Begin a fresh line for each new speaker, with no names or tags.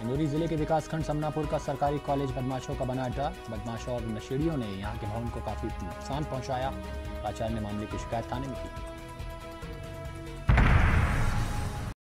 इंदौरी ज़िले के विकासखंड समनापुर का सरकारी कॉलेज बदमाशों का बना अड्डा। बदमाशों और नशेड़ियों ने यहाँ के भवन को काफ़ी नुकसान पहुँचाया। प्राचार्य ने मामले की शिकायत थाने में की।